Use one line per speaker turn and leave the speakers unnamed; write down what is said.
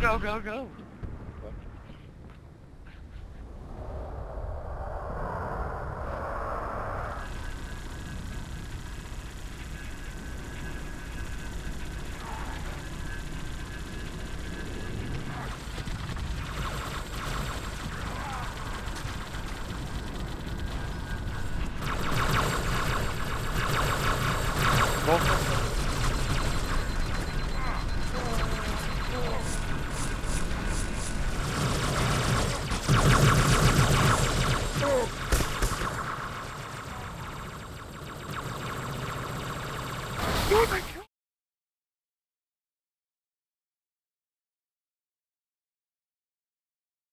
go, go, go.
Go, go, Oh my god!